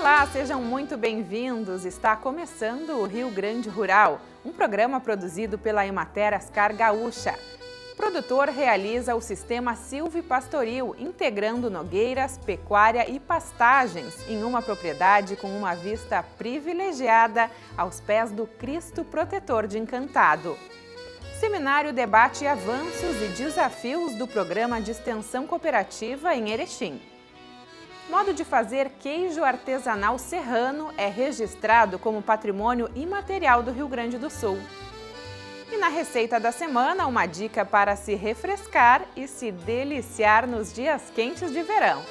Olá, sejam muito bem-vindos. Está começando o Rio Grande Rural, um programa produzido pela Emater Ascar Gaúcha. O produtor realiza o sistema silvipastoril, integrando nogueiras, pecuária e pastagens em uma propriedade com uma vista privilegiada aos pés do Cristo Protetor de Encantado. Seminário debate avanços e desafios do programa de extensão cooperativa em Erechim. Modo de fazer queijo artesanal serrano é registrado como patrimônio imaterial do Rio Grande do Sul. E na receita da semana, uma dica para se refrescar e se deliciar nos dias quentes de verão.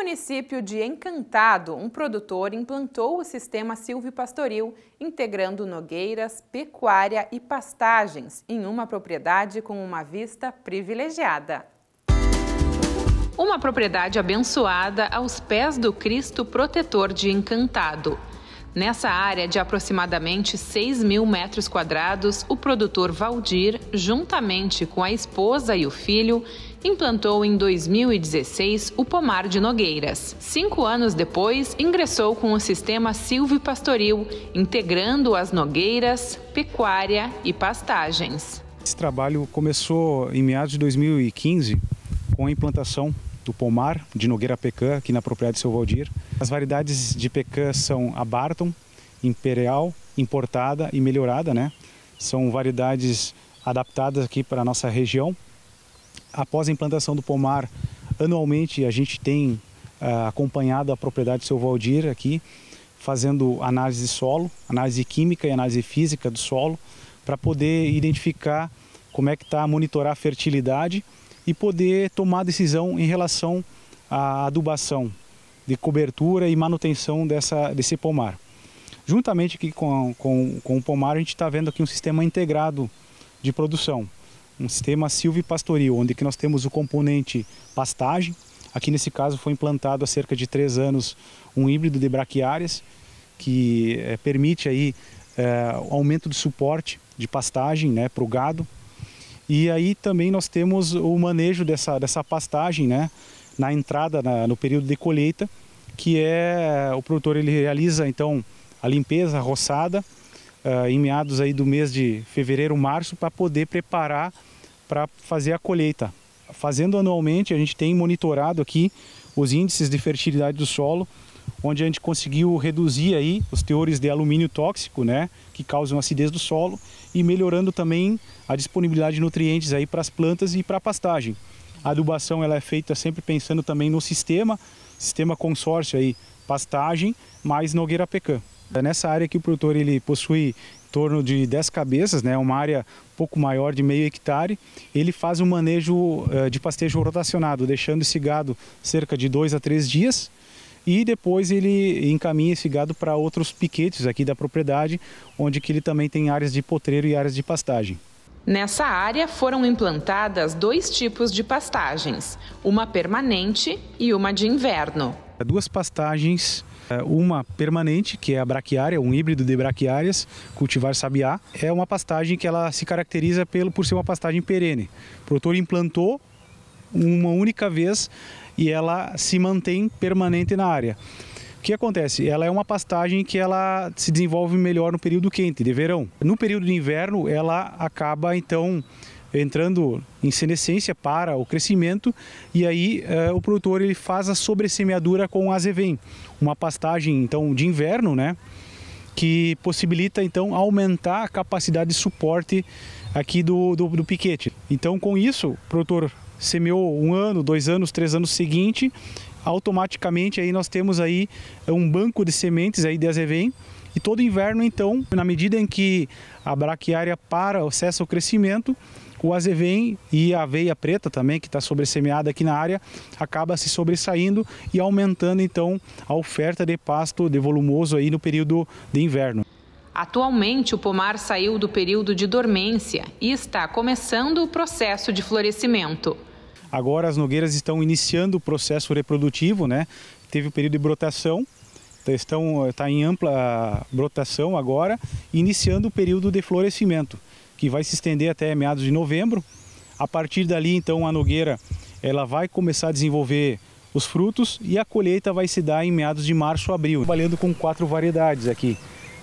Município de Encantado, um produtor implantou o sistema silvipastoril, integrando nogueiras, pecuária e pastagens em uma propriedade com uma vista privilegiada. Uma propriedade abençoada aos pés do Cristo Protetor de Encantado. Nessa área de aproximadamente 6 mil metros quadrados, o produtor Valdir, juntamente com a esposa e o filho, implantou em 2016 o pomar de Nogueiras. Cinco anos depois, ingressou com o sistema silvipastoril, integrando as nogueiras, pecuária e pastagens. Esse trabalho começou em meados de 2015 com a implantação do pomar de Nogueira Pecan aqui na propriedade de seu Valdir. As variedades de pecan são a Barton, Imperial, importada e melhorada, né? São variedades adaptadas aqui para a nossa região após a implantação do pomar, anualmente a gente tem uh, acompanhado a propriedade do seu Valdir aqui, fazendo análise de solo, análise química e análise física do solo, para poder identificar como é que está, monitorar a fertilidade e poder tomar decisão em relação à adubação, de cobertura e manutenção dessa, desse pomar. Juntamente aqui com, com, com o pomar, a gente está vendo aqui um sistema integrado de produção um sistema silvipastoril, onde que nós temos o componente pastagem. Aqui nesse caso foi implantado há cerca de três anos um híbrido de braquiárias que é, permite aí é, aumento de suporte de pastagem né, para o gado. E aí também nós temos o manejo dessa, dessa pastagem né, na entrada, na, no período de colheita, que é o produtor ele realiza então a limpeza, a roçada, uh, em meados aí do mês de fevereiro, março, para poder preparar para fazer a colheita. Fazendo anualmente, a gente tem monitorado aqui os índices de fertilidade do solo, onde a gente conseguiu reduzir aí os teores de alumínio tóxico, né, que causam acidez do solo, e melhorando também a disponibilidade de nutrientes aí para as plantas e para a pastagem. A adubação ela é feita sempre pensando também no sistema, sistema consórcio aí, pastagem mais nogueira pecan. Nessa área que o produtor ele possui torno de 10 cabeças, né, uma área pouco maior de meio hectare, ele faz um manejo uh, de pastejo rotacionado, deixando esse gado cerca de dois a três dias e depois ele encaminha esse gado para outros piquetes aqui da propriedade, onde que ele também tem áreas de potreiro e áreas de pastagem. Nessa área foram implantadas dois tipos de pastagens, uma permanente e uma de inverno. Duas pastagens uma permanente, que é a braquiária, um híbrido de braquiárias, cultivar sabiá. É uma pastagem que ela se caracteriza pelo, por ser uma pastagem perene. O produtor implantou uma única vez e ela se mantém permanente na área. O que acontece? Ela é uma pastagem que ela se desenvolve melhor no período quente, de verão. No período de inverno, ela acaba então entrando em senescência para o crescimento e aí uh, o produtor ele faz a sobressemeadura com azevém, uma pastagem então de inverno, né, que possibilita então aumentar a capacidade de suporte aqui do, do, do piquete. Então com isso o produtor semeou um ano, dois anos, três anos seguinte, automaticamente aí nós temos aí um banco de sementes aí de azevém e todo inverno então, na medida em que a braquiária para, cessa o crescimento, o azevém e a aveia preta também, que está sobressemeada aqui na área, acaba se sobressaindo e aumentando então a oferta de pasto de volumoso aí no período de inverno. Atualmente, o pomar saiu do período de dormência e está começando o processo de florescimento. Agora as nogueiras estão iniciando o processo reprodutivo, né? Teve o período de brotação, estão está em ampla brotação agora, iniciando o período de florescimento que vai se estender até meados de novembro. A partir dali, então, a nogueira ela vai começar a desenvolver os frutos e a colheita vai se dar em meados de março, abril, trabalhando com quatro variedades aqui.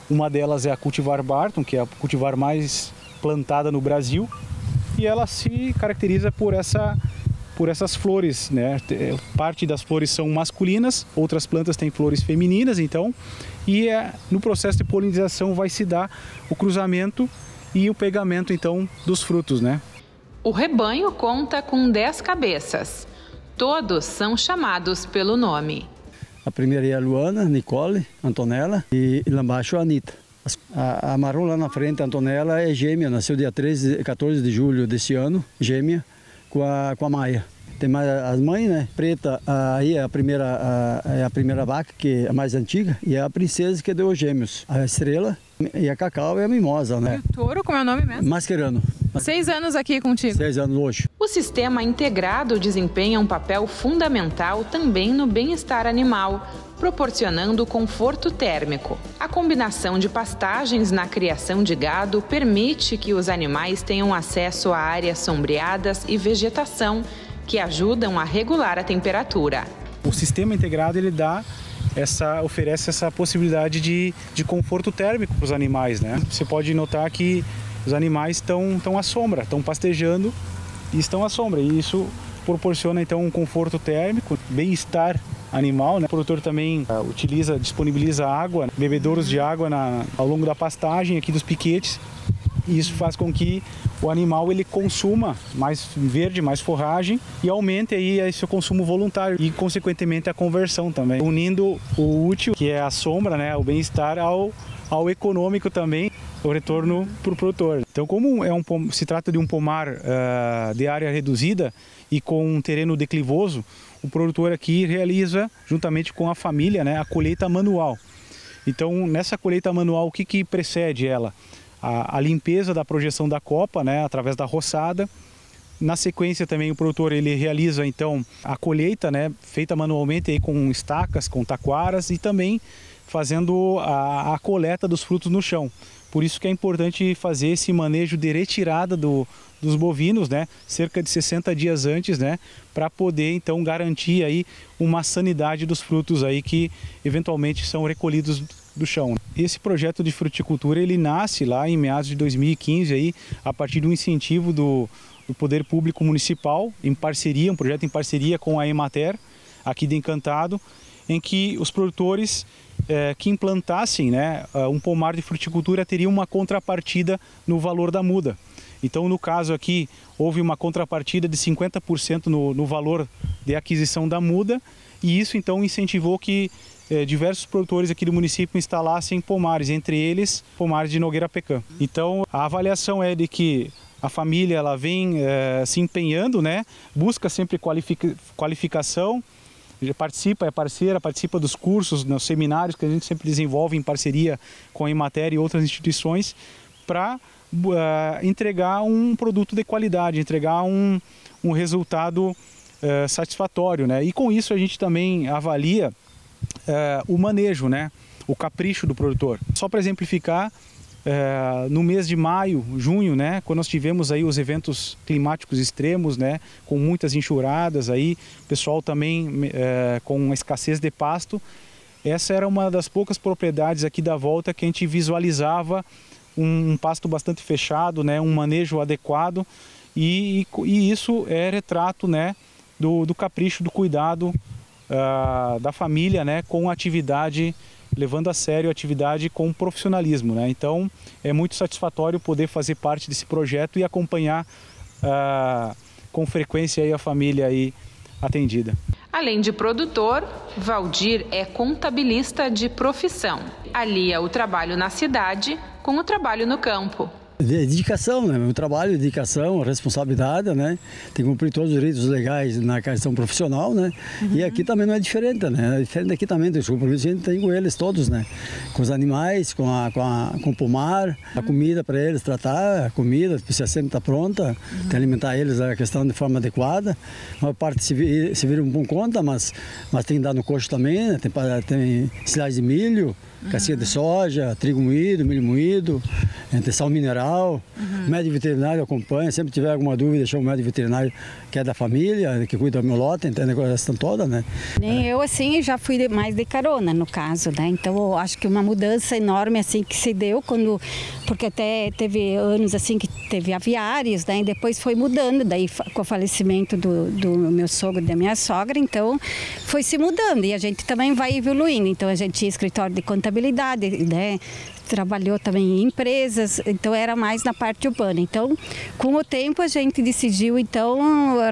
Uma delas é a cultivar Barton, que é a cultivar mais plantada no Brasil, e ela se caracteriza por essa por essas flores, né? Parte das flores são masculinas, outras plantas têm flores femininas, então, e é, no processo de polinização vai se dar o cruzamento e o pegamento então dos frutos, né? O rebanho conta com 10 cabeças. Todos são chamados pelo nome. A primeira é a Luana, Nicole, Antonella e lá embaixo a Anitta. A, a marrom lá na frente, a Antonella, é gêmea, nasceu dia 13, 14 de julho desse ano, gêmea, com a, com a Maia. Tem mais as mães, né? Preta, aí é a primeira, a, é a primeira vaca, que é a mais antiga, e é a princesa que deu os gêmeos. A estrela e a cacau é a mimosa, né? E o touro, como é o nome mesmo? Mascherano. Seis anos aqui contigo. Seis anos hoje. O sistema integrado desempenha um papel fundamental também no bem-estar animal, proporcionando conforto térmico. A combinação de pastagens na criação de gado permite que os animais tenham acesso a áreas sombreadas e vegetação que ajudam a regular a temperatura. O sistema integrado ele dá essa oferece essa possibilidade de, de conforto térmico para os animais, né? Você pode notar que os animais estão estão à sombra, estão pastejando e estão à sombra. E isso proporciona então um conforto térmico, bem-estar animal. Né? O produtor também uh, utiliza, disponibiliza água, bebedouros de água na, ao longo da pastagem aqui dos piquetes. E isso faz com que o animal ele consuma mais verde, mais forragem e aumente aí esse consumo voluntário e consequentemente a conversão também, unindo o útil, que é a sombra, né, o bem-estar ao ao econômico também, o retorno para o produtor. Então, como é um, se trata de um pomar uh, de área reduzida e com um terreno declivoso, o produtor aqui realiza, juntamente com a família, né, a colheita manual. Então, nessa colheita manual, o que, que precede ela? A, a limpeza da projeção da copa, né, através da roçada. Na sequência também o produtor ele realiza então a colheita, né, feita manualmente aí com estacas, com taquaras e também fazendo a, a, coleta dos frutos no chão. Por isso que é importante fazer esse manejo de retirada do, dos bovinos, né, cerca de 60 dias antes, né, para poder então garantir aí uma sanidade dos frutos aí que eventualmente são recolhidos do chão. Esse projeto de fruticultura ele nasce lá em meados de 2015 aí, a partir do incentivo do, do Poder Público Municipal, em parceria, um projeto em parceria com a Emater, aqui de Encantado, em que os produtores é, que implantassem né, um pomar de fruticultura teriam uma contrapartida no valor da muda. Então, no caso aqui, houve uma contrapartida de 50% no, no valor de aquisição da muda, e isso então incentivou que eh, diversos produtores aqui do município instalassem pomares, entre eles pomares de Nogueira Pecan. Então a avaliação é de que a família ela vem eh, se empenhando, né? busca sempre qualific qualificação, participa, é parceira, participa dos cursos, nos seminários que a gente sempre desenvolve em parceria com a Imater e outras instituições para uh, eh, entregar um produto de qualidade, entregar um, um resultado uh, satisfatório. Né? E com isso a gente também avalia é, o manejo, né? o capricho do produtor. Só para exemplificar, é, no mês de maio, junho, né, quando nós tivemos aí os eventos climáticos extremos, né, com muitas enxurradas, aí, pessoal também é, com escassez de pasto, essa era uma das poucas propriedades aqui da volta que a gente visualizava um, um pasto bastante fechado, né, um manejo adequado. E, e, e isso é retrato, né, do, do capricho, do cuidado uh, da família né, com atividade, levando a sério a atividade com profissionalismo. Né? Então é muito satisfatório poder fazer parte desse projeto e acompanhar uh, com frequência aí a família aí atendida. Além de produtor, Valdir é contabilista de profissão. Alia o trabalho na cidade com o trabalho no campo. Dedicação, né? Meu trabalho, dedicação, responsabilidade, né? Tem que cumprir todos os direitos legais na questão profissional, né? Uhum. E aqui também não é diferente, né? É diferente aqui também, tem os compromissos a gente tem com eles todos, né? Com os animais, com, a, com, a, com o pomar, a comida para eles, tratar a comida, se sempre está pronta, uhum. tem alimentar eles a questão de forma adequada. Uma parte se, se vira um bom conta, mas, mas tem que dar no coxo também, né? Tem, tem silagem de milho, casquinha de soja, trigo moído, milho moído, sal mineral. Uhum. Médico veterinário acompanha, sempre tiver alguma dúvida, chama o médico veterinário que é da família, que cuida do meu lote, entende a questão toda, né? Nem eu, assim, já fui mais de carona, no caso, né? Então, eu acho que uma mudança enorme, assim, que se deu quando... Porque até teve anos, assim, que teve aviários, né? E depois foi mudando, daí com o falecimento do, do meu sogro e da minha sogra, então foi se mudando e a gente também vai evoluindo. Então, a gente tinha escritório de contabilidade, né? Trabalhou também em empresas, então era mais na parte urbana. Então, com o tempo a gente decidiu então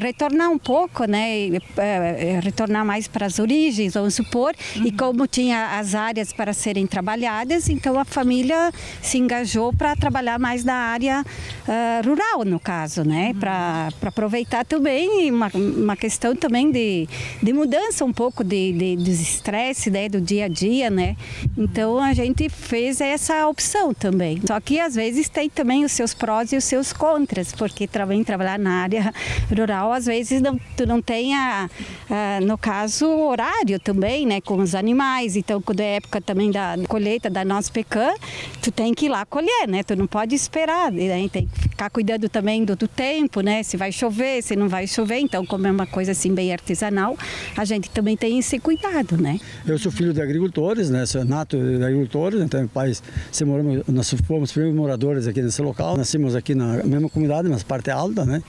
retornar um pouco, né, é, é, retornar mais para as origens, vamos supor, uhum. e como tinha as áreas para serem trabalhadas, então a família se engajou para trabalhar mais da área uh, rural, no caso, né, uhum. para aproveitar também uma, uma questão também de, de mudança um pouco de, de, dos estresse, né, do dia a dia, né. Então a gente fez essa essa opção também. Só que às vezes tem também os seus prós e os seus contras, porque também trabalhar na área rural às vezes não, tu não tem a, a, no caso horário também, né, com os animais. Então quando é época também da colheita da nossa pecan, tu tem que ir lá colher, né? Tu não pode esperar, né? tem que ficar cuidando também do, do tempo, né? Se vai chover, se não vai chover. Então como é uma coisa assim bem artesanal, a gente também tem esse cuidado, né? Eu sou filho de agricultores, né? Sou nato de agricultores, então pais moramos, nós fomos primeiros moradores aqui nesse local. Nascemos aqui na mesma comunidade, mas parte alta, né?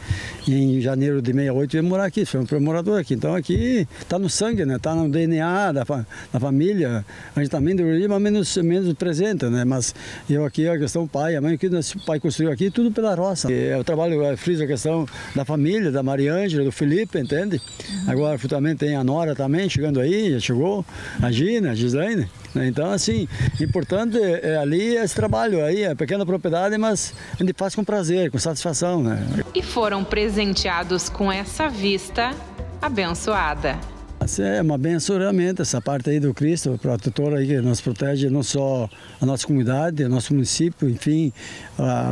E em janeiro de 68 viemos morar aqui, fomos morador aqui. Então aqui está no sangue, né? Está no DNA da, da família. A gente também de origem, mas menos, menos presente, né? Mas eu aqui, a questão pai, a mãe, que o pai construiu aqui, tudo pela roça. E eu trabalho, eu friso a questão da família, da Mariângela, do Felipe, entende? Agora também tem a Nora também, chegando aí, já chegou, a Gina, a Gislaine. Né? Então, assim, importante é ali esse trabalho aí, é pequena propriedade, mas a gente faz com prazer, com satisfação, né? E foram presenteados com essa vista abençoada. É uma benção realmente, essa parte aí do Cristo, o protetor aí que nos protege não só a nossa comunidade, o nosso município, enfim,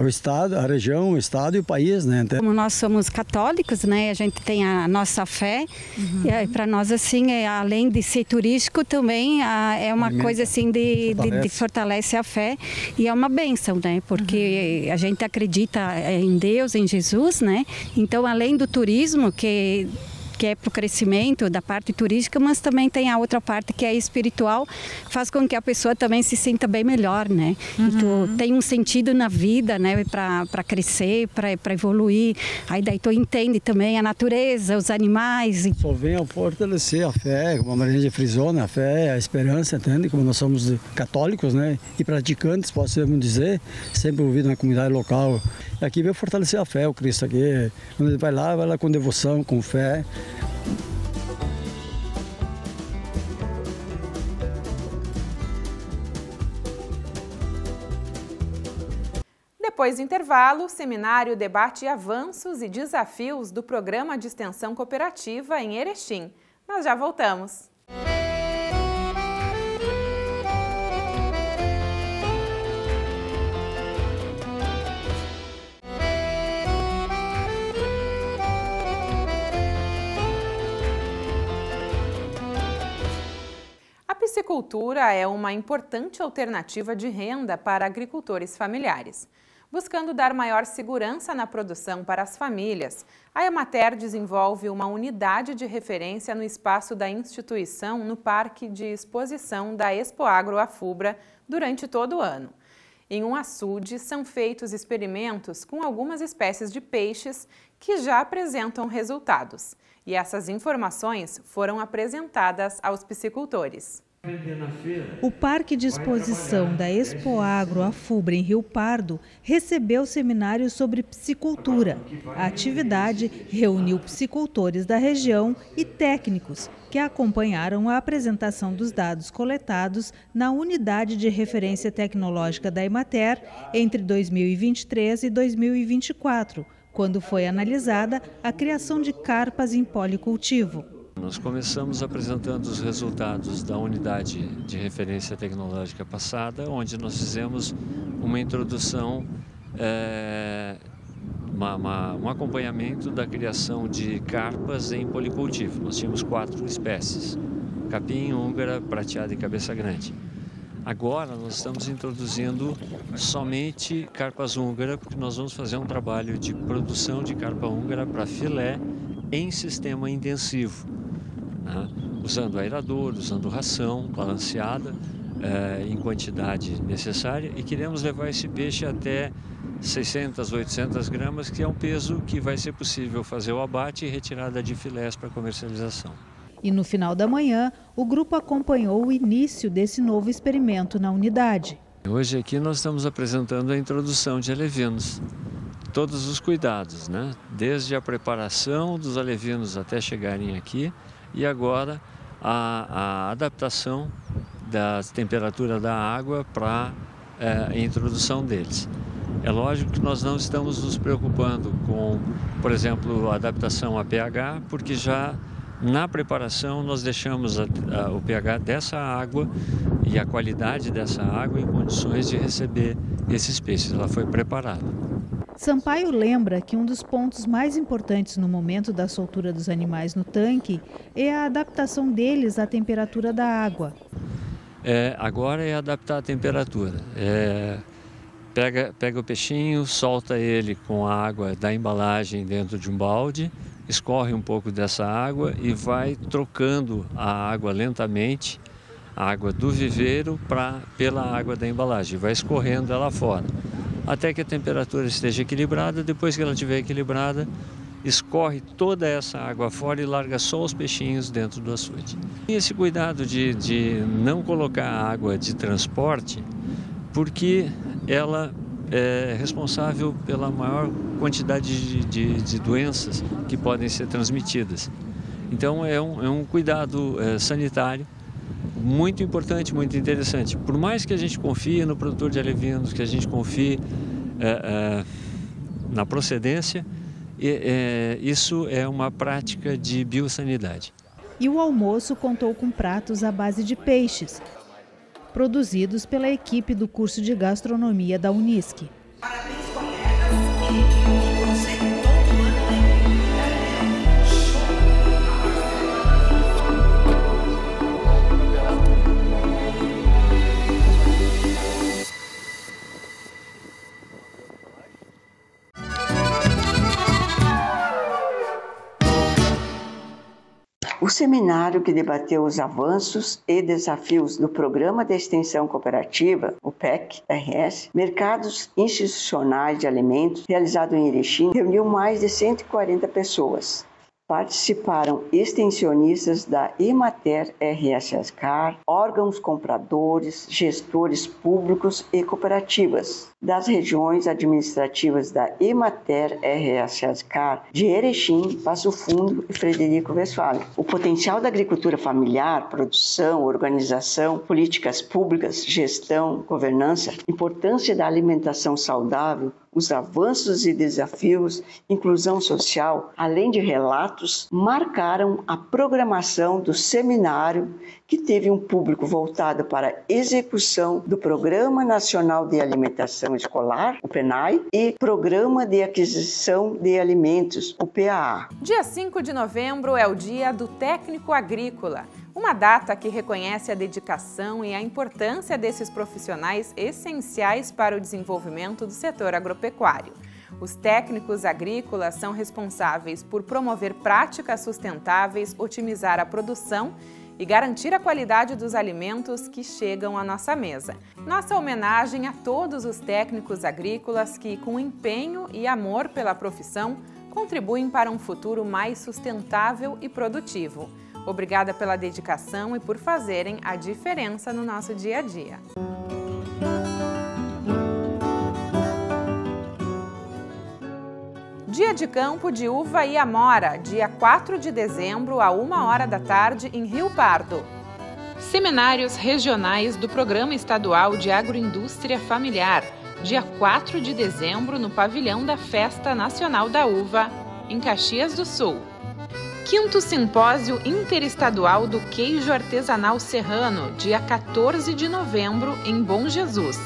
o estado, a região, o estado e o país, né? Como nós somos católicos, né, a gente tem a nossa fé uhum. e para nós assim, é, além de ser turístico, também a, é uma Alimenta. coisa assim de fortalece. De, de fortalece. a fé e é uma benção, né? Porque uhum. a gente acredita em Deus, em Jesus, né? Então, além do turismo que que é para o crescimento da parte turística, mas também tem a outra parte que é espiritual, faz com que a pessoa também se sinta bem melhor, né? Uhum. E tu tem um sentido na vida, né? Para crescer, para evoluir. Aí daí tu entende também a natureza, os animais. Só vem a fortalecer a fé, como a Maria de frisou, né? a fé, a esperança, entende? Como nós somos católicos, né? E praticantes, posso dizer, sempre ouvido na comunidade local. E aqui veio fortalecer a fé, o Cristo aqui. Quando ele vai lá, vai lá com devoção, com fé. Depois do intervalo, seminário debate avanços e desafios do programa de extensão cooperativa em Erechim. Nós já voltamos. Piscicultura é uma importante alternativa de renda para agricultores familiares. Buscando dar maior segurança na produção para as famílias, a Emater desenvolve uma unidade de referência no espaço da instituição no Parque de Exposição da Expo Agro Afubra durante todo o ano. Em um açude são feitos experimentos com algumas espécies de peixes que já apresentam resultados. E essas informações foram apresentadas aos piscicultores. O Parque de Exposição da Expo Agro Afubra, em Rio Pardo, recebeu seminário sobre piscicultura. A atividade reuniu piscicultores da região e técnicos que acompanharam a apresentação dos dados coletados na Unidade de Referência Tecnológica da Emater entre 2023 e 2024, quando foi analisada a criação de carpas em policultivo. Nós começamos apresentando os resultados da unidade de referência tecnológica passada, onde nós fizemos uma introdução, é, uma, uma, um acompanhamento da criação de carpas em policultivo. Nós tínhamos quatro espécies, capim, húngara, prateada e cabeça grande. Agora nós estamos introduzindo somente carpas húngara, porque nós vamos fazer um trabalho de produção de carpa húngara para filé em sistema intensivo, né? usando aerador, usando ração balanceada eh, em quantidade necessária e queremos levar esse peixe até 600, 800 gramas, que é um peso que vai ser possível fazer o abate e retirada de filés para comercialização. E no final da manhã, o grupo acompanhou o início desse novo experimento na unidade. Hoje aqui nós estamos apresentando a introdução de alevinos. Todos os cuidados, né? Desde a preparação dos alevinos até chegarem aqui e agora a, a adaptação da temperatura da água para é, a introdução deles. É lógico que nós não estamos nos preocupando com, por exemplo, a adaptação a pH, porque já na preparação, nós deixamos a, a, o pH dessa água e a qualidade dessa água em condições de receber esses peixes. Ela foi preparada. Sampaio lembra que um dos pontos mais importantes no momento da soltura dos animais no tanque é a adaptação deles à temperatura da água. É, agora é adaptar a temperatura. É, pega, pega o peixinho, solta ele com a água da embalagem dentro de um balde escorre um pouco dessa água e vai trocando a água lentamente, a água do viveiro pra, pela água da embalagem, vai escorrendo ela fora, até que a temperatura esteja equilibrada. Depois que ela estiver equilibrada, escorre toda essa água fora e larga só os peixinhos dentro do açude. E esse cuidado de, de não colocar água de transporte, porque ela é responsável pela maior quantidade de, de, de, doenças que podem ser transmitidas. Então é um, é um cuidado é, sanitário muito importante, muito interessante. Por mais que a gente confie no produtor de alevinos, que a gente confie é, é na procedência, é, isso é uma prática de biossanidade. E o almoço contou com pratos à base de peixes, produzidos pela equipe do curso de gastronomia da Unisc. Parabéns, colegas. O seminário que debateu os avanços e desafios do Programa de Extensão Cooperativa, o PEC-RS, Mercados Institucionais de Alimentos, realizado em Erechim, reuniu mais de 140 pessoas. Participaram extensionistas da Emater RSSCAR, órgãos compradores, gestores públicos e cooperativas das regiões administrativas da Emater RSSCAR de Erechim, Passo Fundo e Frederico Westphalen. O potencial da agricultura familiar, produção, organização, políticas públicas, gestão, governança, importância da alimentação saudável, os avanços e desafios, inclusão social, além de relatos, marcaram a programação do seminário que teve um público voltado para a execução do Programa Nacional de Alimentação Escolar, o PENAI, e Programa de Aquisição de Alimentos, o PAA. Dia 5 de novembro é o Dia do Técnico Agrícola. Uma data que reconhece a dedicação e a importância desses profissionais essenciais para o desenvolvimento do setor agropecuário. Os técnicos agrícolas são responsáveis por promover práticas sustentáveis, otimizar a produção e garantir a qualidade dos alimentos que chegam à nossa mesa. Nossa homenagem a todos os técnicos agrícolas que, com empenho e amor pela profissão, contribuem para um futuro mais sustentável e produtivo. Obrigada pela dedicação e por fazerem a diferença no nosso dia a dia. Dia de campo de uva e amora, dia 4 de dezembro, a 1 hora da tarde, em Rio Pardo. Seminários regionais do Programa Estadual de Agroindústria Familiar, dia 4 de dezembro, no pavilhão da Festa Nacional da Uva, em Caxias do Sul. Quinto Simpósio Interestadual do Queijo Artesanal Serrano, dia 14 de novembro, em Bom Jesus.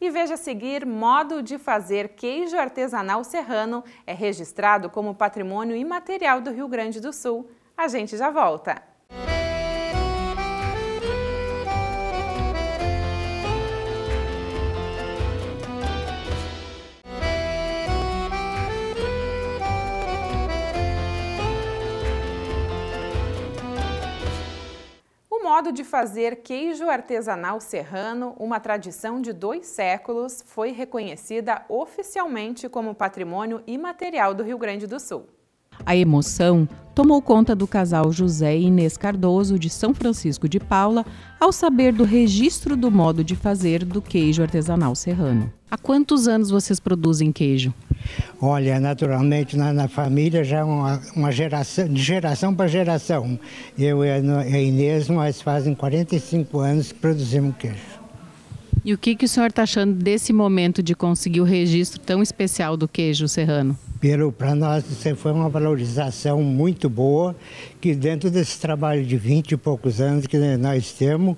E veja a seguir: modo de fazer queijo artesanal serrano é registrado como patrimônio imaterial do Rio Grande do Sul. A gente já volta. Modo de fazer queijo artesanal serrano, uma tradição de dois séculos, foi reconhecida oficialmente como patrimônio imaterial do Rio Grande do Sul. A emoção tomou conta do casal José e Inês Cardoso, de São Francisco de Paula, ao saber do registro do modo de fazer do queijo artesanal serrano. Há quantos anos vocês produzem queijo? Olha, naturalmente na, na família já é uma, uma geração, de geração para geração. Eu e a Inês, nós fazem 45 anos que produzimos queijo. E o que, que o senhor está achando desse momento de conseguir o registro tão especial do queijo serrano? Para nós, isso foi uma valorização muito boa, que dentro desse trabalho de 20 e poucos anos que nós temos,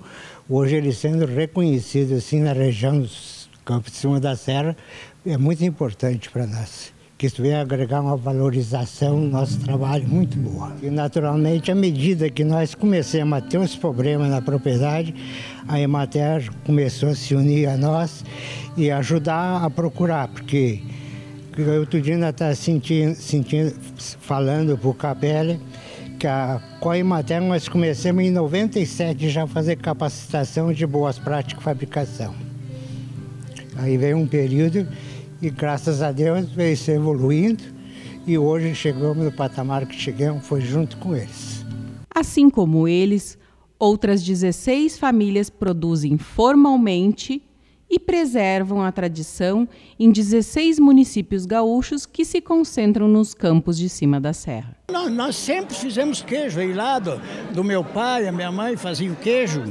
hoje ele sendo reconhecido assim na região dos Campos de Cima da Serra, é muito importante para nós. Que isso vem agregar uma valorização no nosso trabalho muito boa. E naturalmente, à medida que nós começamos a ter uns problemas na propriedade, a Emater começou a se unir a nós e ajudar a procurar, porque o Tudina está sentindo, sentindo, falando para o Capelli que a Coimater nós começamos em 97 já a fazer capacitação de boas práticas de fabricação. Aí veio um período e graças a Deus veio se evoluindo e hoje chegamos no patamar que chegamos, foi junto com eles. Assim como eles, outras 16 famílias produzem formalmente e preservam a tradição em 16 municípios gaúchos que se concentram nos campos de cima da serra. Nós, nós sempre fizemos queijo aí lá do, do meu pai, a minha mãe faziam queijo.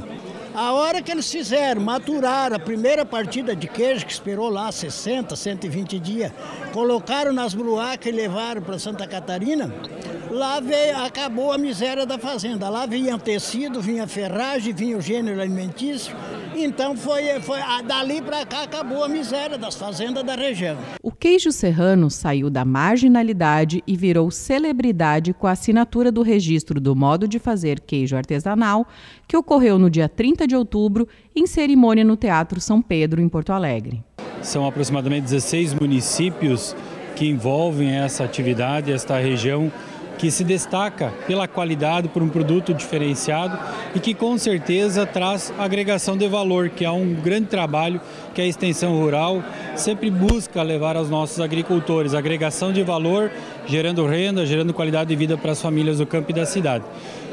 A hora que eles fizeram, maturaram a primeira partida de queijo, que esperou lá 60, 120 dias, colocaram nas bruacas e levaram para Santa Catarina, lá veio, acabou a miséria da fazenda. Lá vinha tecido, vinha ferragem, vinha o gênero alimentício. Então foi, foi dali para cá acabou a miséria das fazendas da região. O queijo serrano saiu da marginalidade e virou celebridade com a assinatura do registro do modo de fazer queijo artesanal, que ocorreu no dia 30 de outubro em cerimônia no Teatro São Pedro, em Porto Alegre. São aproximadamente 16 municípios que envolvem essa atividade, esta região que se destaca pela qualidade, por um produto diferenciado e que com certeza traz agregação de valor, que é um grande trabalho que a extensão rural sempre busca levar aos nossos agricultores, agregação de valor, gerando renda, gerando qualidade de vida para as famílias do campo e da cidade.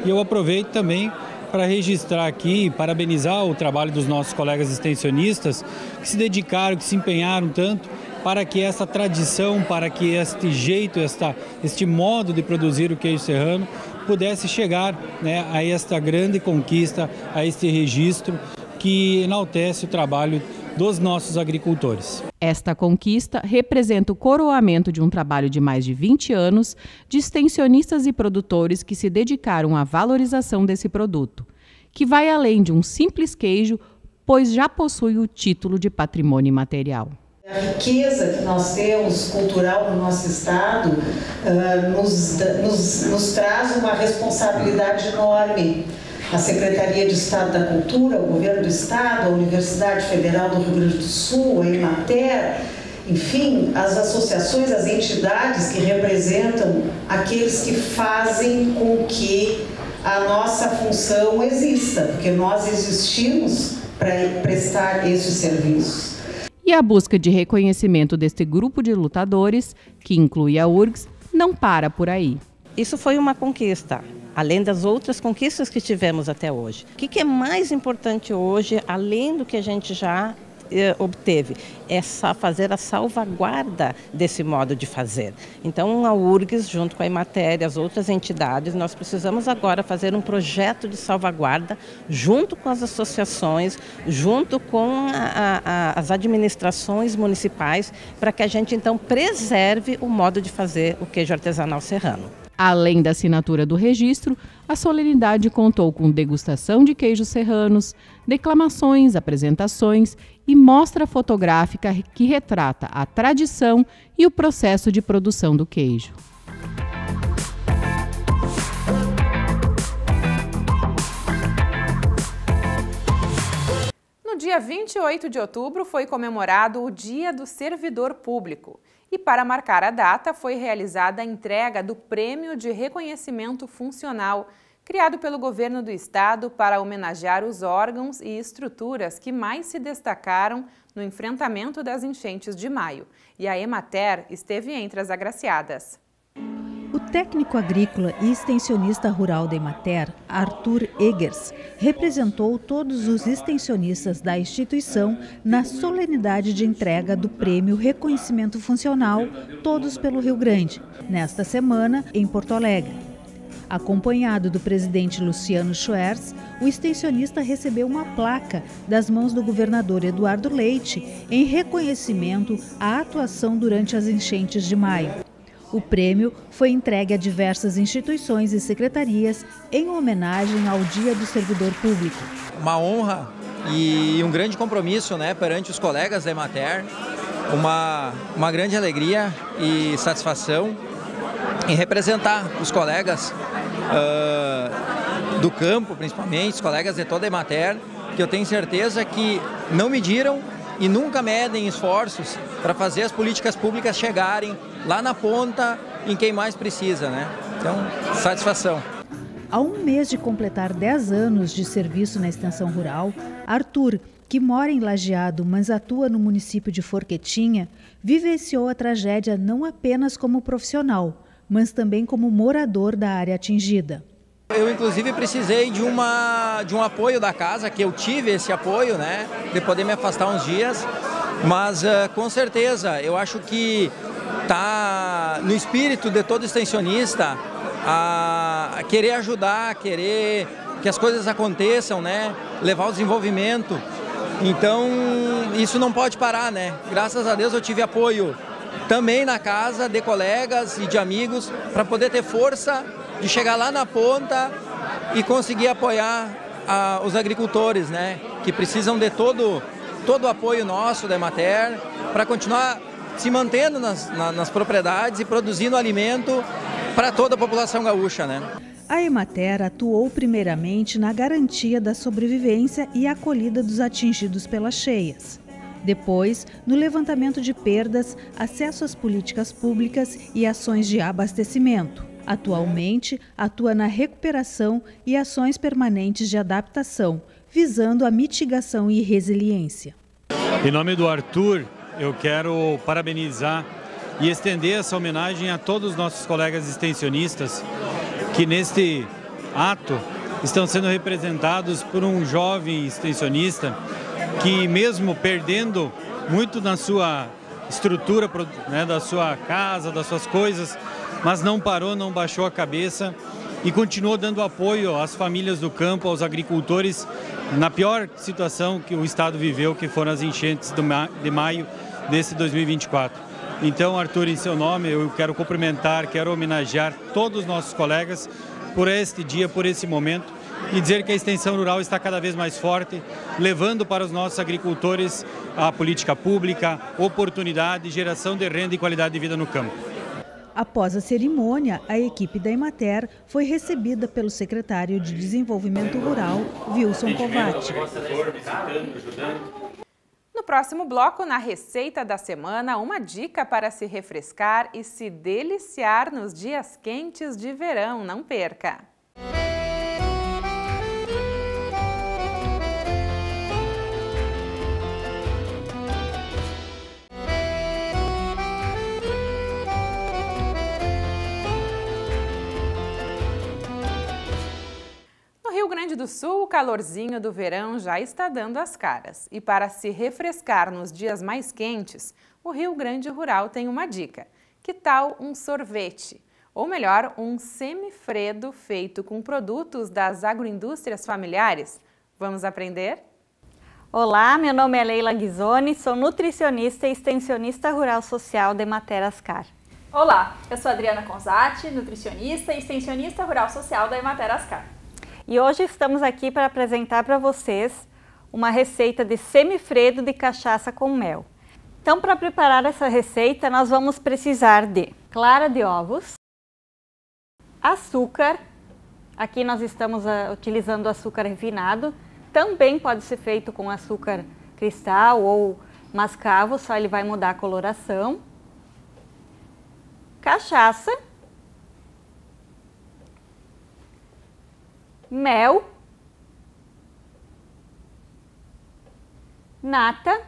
E eu aproveito também para registrar aqui e parabenizar o trabalho dos nossos colegas extensionistas que se dedicaram, que se empenharam tanto para que essa tradição, para que este jeito, esta, este modo de produzir o queijo serrano pudesse chegar né, a esta grande conquista, a este registro que enaltece o trabalho dos nossos agricultores. Esta conquista representa o coroamento de um trabalho de mais de 20 anos de extensionistas e produtores que se dedicaram à valorização desse produto, que vai além de um simples queijo, pois já possui o título de patrimônio imaterial. A riqueza que nós temos cultural no nosso estado uh, nos, nos, nos traz uma responsabilidade enorme. A Secretaria de Estado da Cultura, o Governo do Estado, a Universidade Federal do Rio Grande do Sul, a Emater, enfim, as associações, as entidades que representam aqueles que fazem com que a nossa função exista, porque nós existimos para prestar esses serviços. E a busca de reconhecimento deste grupo de lutadores, que inclui a URGS, não para por aí. Isso foi uma conquista, além das outras conquistas que tivemos até hoje. O que é mais importante hoje, além do que a gente já eh, obteve essa fazer a salvaguarda desse modo de fazer. Então, a URGS, junto com a Imatéria, as outras entidades, nós precisamos agora fazer um projeto de salvaguarda junto com as associações, junto com a, a, as administrações municipais, para que a gente então preserve o modo de fazer o queijo artesanal serrano. Além da assinatura do registro, a solenidade contou com degustação de queijos serranos, declamações, apresentações e mostra fotográfica que retrata a tradição e o processo de produção do queijo. No dia 28 de outubro foi comemorado o Dia do Servidor Público. E para marcar a data, foi realizada a entrega do Prêmio de Reconhecimento Funcional criado pelo governo do estado para homenagear os órgãos e estruturas que mais se destacaram no enfrentamento das enchentes de maio. E a Emater esteve entre as agraciadas. O técnico agrícola e extensionista rural da Emater, Arthur Egers, representou todos os extensionistas da instituição na solenidade de entrega do prêmio Reconhecimento Funcional Todos pelo Rio Grande, nesta semana em Porto Alegre. Acompanhado do presidente Luciano Schwerz, o extensionista recebeu uma placa das mãos do governador Eduardo Leite em reconhecimento à atuação durante as enchentes de maio. O prêmio foi entregue a diversas instituições e secretarias em homenagem ao Dia do Servidor Público. Uma honra e um grande compromisso né, perante os colegas da Emater, uma, uma grande alegria e satisfação em representar os colegas uh, do campo, principalmente, os colegas de toda a Emater, que eu tenho certeza que não mediram e nunca medem esforços para fazer as políticas públicas chegarem lá na ponta em quem mais precisa, né? Então, satisfação. Há um mês de completar 10 anos de serviço na extensão rural, Arthur, que mora em Lajeado, mas atua no município de Forquetinha, vivenciou a tragédia não apenas como profissional, mas também como morador da área atingida. Eu inclusive precisei de uma de um apoio da casa, que eu tive esse apoio, né, de poder me afastar uns dias, mas uh, com certeza eu acho que tá no espírito de todo extensionista a querer ajudar, querer que as coisas aconteçam, né, levar o desenvolvimento. Então, isso não pode parar, né? Graças a Deus eu tive apoio também na casa de colegas e de amigos para poder ter força de chegar lá na ponta e conseguir apoiar a, os agricultores, né? Que precisam de todo, todo o apoio nosso da Emater para continuar se mantendo nas, na, nas propriedades e produzindo alimento para toda a população gaúcha, né? A Emater atuou primeiramente na garantia da sobrevivência e acolhida dos atingidos pelas cheias. Depois, no levantamento de perdas, acesso às políticas públicas e ações de abastecimento. Atualmente, atua na recuperação e ações permanentes de adaptação, visando a mitigação e resiliência. Em nome do Arthur, eu quero parabenizar e estender essa homenagem a todos os nossos colegas extensionistas que neste ato estão sendo representados por um jovem extensionista que mesmo perdendo muito na sua estrutura né, da sua casa, das suas coisas, mas não parou, não baixou a cabeça e continuou dando apoio às famílias do campo, aos agricultores, na pior situação que o Estado viveu, que foram as enchentes de maio desse 2024. Então, Arthur, em seu nome, eu quero cumprimentar, quero homenagear todos os nossos colegas por este dia, por esse momento e dizer que a extensão rural está cada vez mais forte, levando para os nossos agricultores a política pública, oportunidade, geração de renda e qualidade de vida no campo. Após a cerimônia, a equipe da Emater foi recebida pelo secretário de Desenvolvimento Rural, Wilson Covatti. No próximo bloco, na receita da semana, uma dica para se refrescar e se deliciar nos dias quentes de verão. Não perca! Do Sul, o calorzinho do verão já está dando as caras. E para se refrescar nos dias mais quentes, o Rio Grande Rural tem uma dica. Que tal um sorvete? Ou melhor, um semifredo feito com produtos das agroindústrias familiares? Vamos aprender? Olá, meu nome é Leila Ghisoni, sou nutricionista e extensionista rural social de Materascar. Olá, eu sou Adriana Conzati, nutricionista e extensionista rural social da Ematerascar. E hoje estamos aqui para apresentar para vocês uma receita de semifredo de cachaça com mel. Então, para preparar essa receita, nós vamos precisar de clara de ovos, açúcar, aqui nós estamos uh, utilizando açúcar refinado, também pode ser feito com açúcar cristal ou mascavo, só ele vai mudar a coloração, cachaça, mel, nata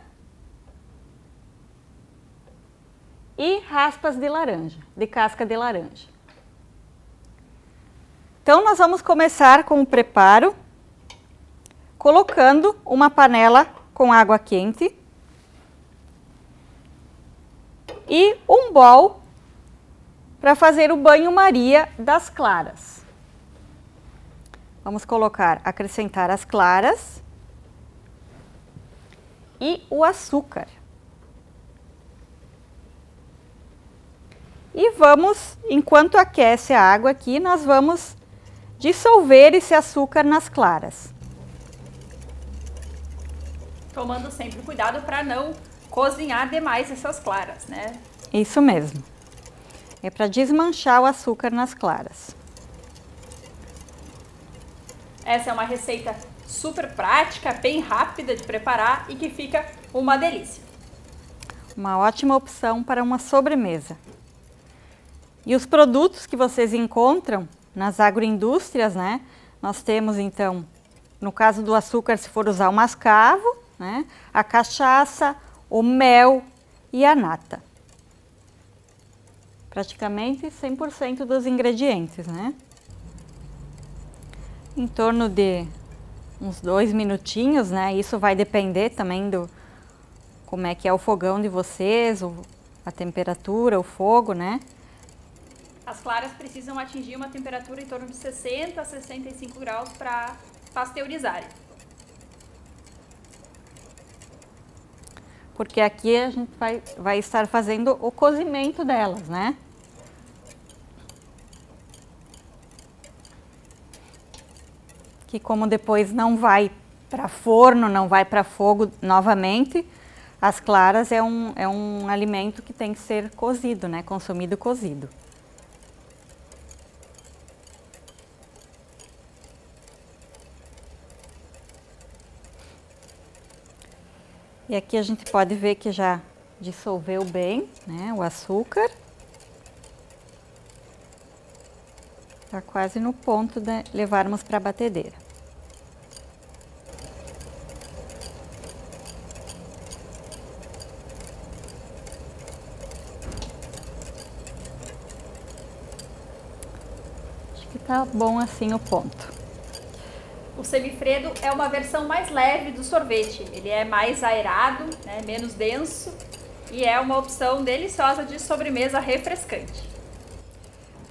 e raspas de laranja, de casca de laranja. Então, nós vamos começar com o preparo, colocando uma panela com água quente e um bol para fazer o banho-maria das claras. Vamos colocar, acrescentar as claras e o açúcar. E vamos, enquanto aquece a água aqui, nós vamos dissolver esse açúcar nas claras. Tomando sempre cuidado para não cozinhar demais essas claras, né? Isso mesmo. É para desmanchar o açúcar nas claras. Essa é uma receita super prática, bem rápida de preparar e que fica uma delícia. Uma ótima opção para uma sobremesa. E os produtos que vocês encontram nas agroindústrias, né? Nós temos então, no caso do açúcar, se for usar o mascavo, né? A cachaça, o mel e a nata. Praticamente 100% dos ingredientes, né? Em torno de uns dois minutinhos, né? Isso vai depender também do como é que é o fogão de vocês, a temperatura, o fogo, né? As claras precisam atingir uma temperatura em torno de 60 a 65 graus para pasteurizarem. Porque aqui a gente vai, vai estar fazendo o cozimento delas, né? Que como depois não vai para forno, não vai para fogo novamente, as claras é um, é um alimento que tem que ser cozido, né? Consumido cozido. E aqui a gente pode ver que já dissolveu bem né, o açúcar. Está quase no ponto de levarmos para a batedeira. Acho que está bom assim o ponto. O semifredo é uma versão mais leve do sorvete. Ele é mais aerado, né, menos denso e é uma opção deliciosa de sobremesa refrescante.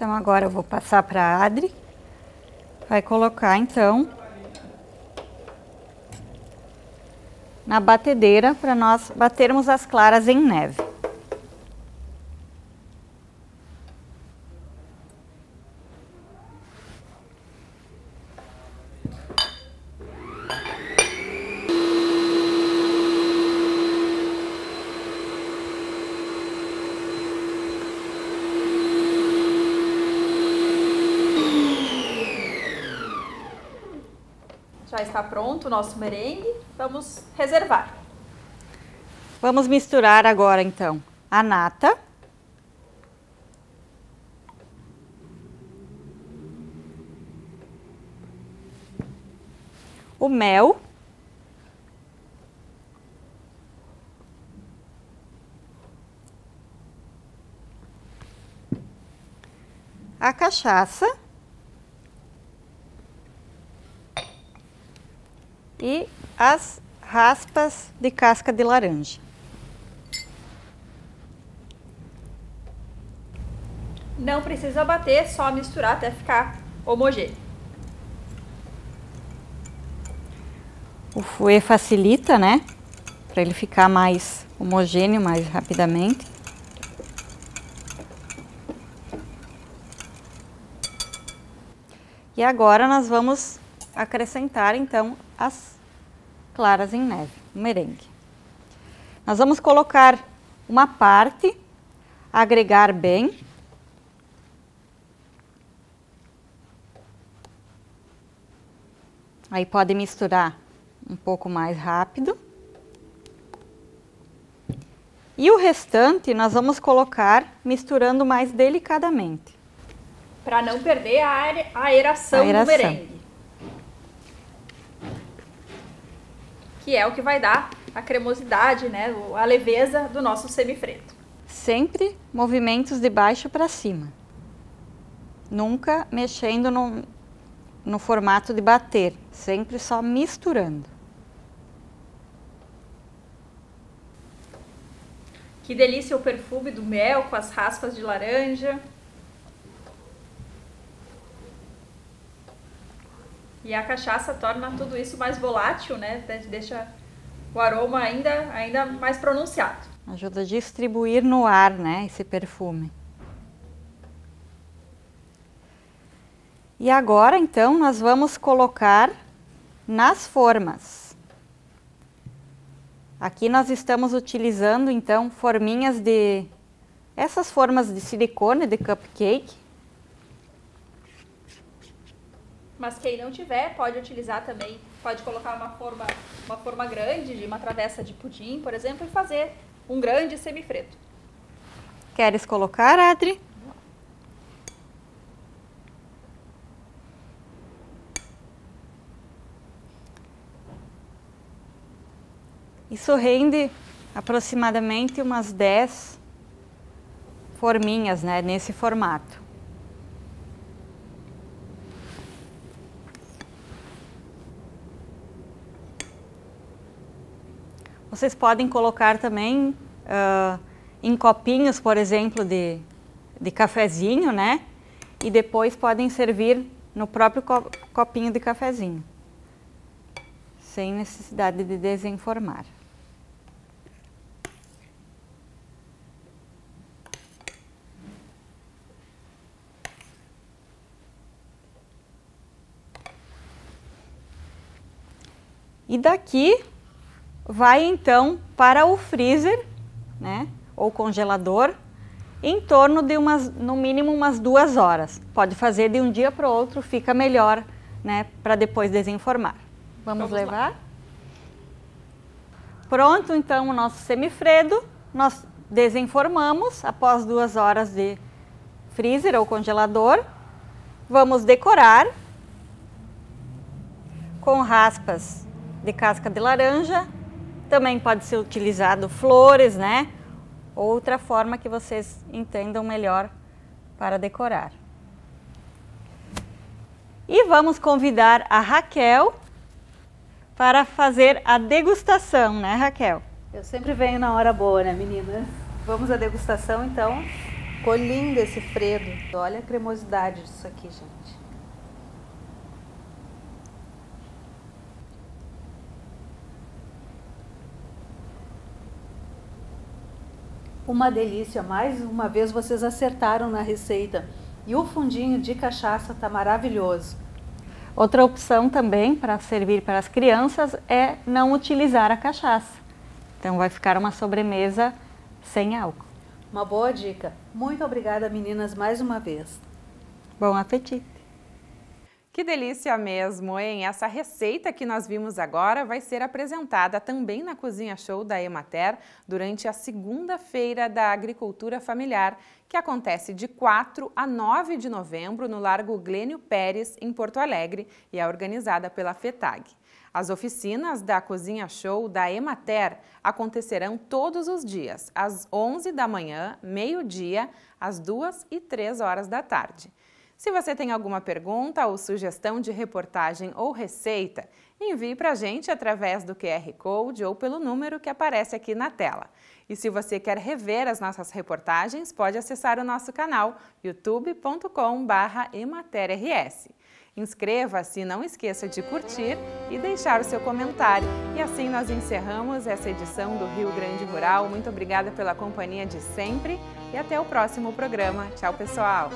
Então agora eu vou passar para a Adri. Vai colocar então na batedeira para nós batermos as claras em neve. Já está pronto o nosso merengue. Vamos reservar. Vamos misturar agora então a nata. O mel. A cachaça. E as raspas de casca de laranja. Não precisa bater, só misturar até ficar homogêneo. O fouet facilita, né? Para ele ficar mais homogêneo mais rapidamente. E agora nós vamos acrescentar então as claras em neve, o merengue. Nós vamos colocar uma parte, agregar bem. Aí pode misturar um pouco mais rápido. E o restante nós vamos colocar misturando mais delicadamente. Para não perder a aeração, a aeração do merengue. Que é o que vai dar a cremosidade, né, a leveza do nosso semifredo. Sempre movimentos de baixo para cima. Nunca mexendo no, no formato de bater, sempre só misturando. Que delícia o perfume do mel com as raspas de laranja. E a cachaça torna tudo isso mais volátil, né? Deixa o aroma ainda, ainda mais pronunciado. Ajuda a distribuir no ar, né, esse perfume. E agora, então, nós vamos colocar nas formas. Aqui nós estamos utilizando, então, forminhas de... Essas formas de silicone, de cupcake. Mas quem não tiver, pode utilizar também, pode colocar uma forma, uma forma grande, de uma travessa de pudim, por exemplo, e fazer um grande semifredo. Queres colocar, Adri? Isso rende aproximadamente umas 10 forminhas, né, nesse formato. Vocês podem colocar também uh, em copinhos, por exemplo, de, de cafezinho, né? E depois podem servir no próprio copinho de cafezinho, sem necessidade de desenformar. E daqui vai então para o freezer, né, ou congelador, em torno de umas, no mínimo umas duas horas. Pode fazer de um dia para o outro, fica melhor, né, para depois desenformar. Vamos, Vamos levar? Lá. Pronto, então, o nosso semifredo, nós desenformamos após duas horas de freezer ou congelador. Vamos decorar com raspas de casca de laranja. Também pode ser utilizado flores, né? Outra forma que vocês entendam melhor para decorar. E vamos convidar a Raquel para fazer a degustação, né, Raquel? Eu sempre venho na hora boa, né, meninas? Vamos à degustação, então. Ficou lindo esse fredo. Olha a cremosidade disso aqui, gente. Uma delícia, mais uma vez vocês acertaram na receita. E o fundinho de cachaça tá maravilhoso. Outra opção também para servir para as crianças é não utilizar a cachaça. Então vai ficar uma sobremesa sem álcool. Uma boa dica. Muito obrigada, meninas, mais uma vez. Bom apetite! Que delícia mesmo, hein? Essa receita que nós vimos agora vai ser apresentada também na Cozinha Show da Emater durante a segunda-feira da Agricultura Familiar, que acontece de 4 a 9 de novembro no Largo Glênio Pérez, em Porto Alegre, e é organizada pela FETAG. As oficinas da Cozinha Show da Emater acontecerão todos os dias, às 11 da manhã, meio-dia, às 2 e 3 horas da tarde. Se você tem alguma pergunta ou sugestão de reportagem ou receita, envie para a gente através do QR Code ou pelo número que aparece aqui na tela. E se você quer rever as nossas reportagens, pode acessar o nosso canal youtube.com/ematerrs. Inscreva-se, não esqueça de curtir e deixar o seu comentário. E assim nós encerramos essa edição do Rio Grande Rural. Muito obrigada pela companhia de sempre e até o próximo programa. Tchau, pessoal!